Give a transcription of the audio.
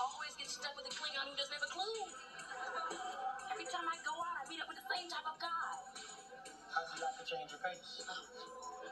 always get stuck with a Klingon who doesn't have a clue. Every time I go out, I meet up with the same type of guy. How'd you like to change your pace? Oh.